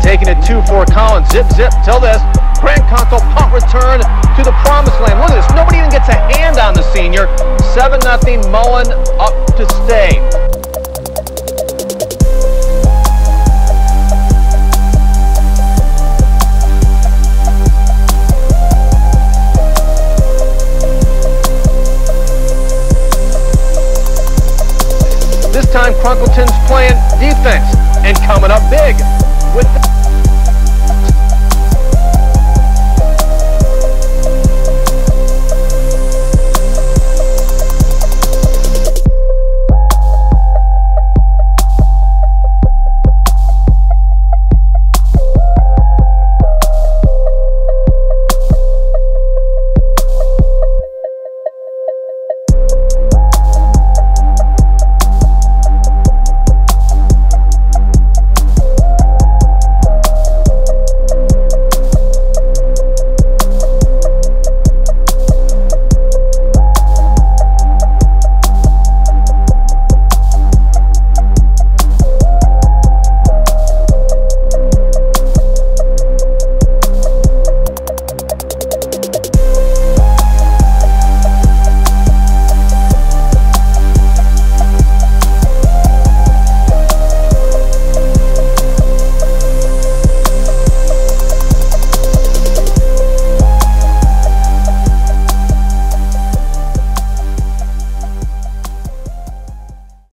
taking it two Fort Collins. Zip, zip, till this. Grant Crunkleton punt return to the promised land. Look at this. Nobody even gets a hand on the senior. 7 0 Mullen up to stay. This time Crunkleton's playing defense and coming up big with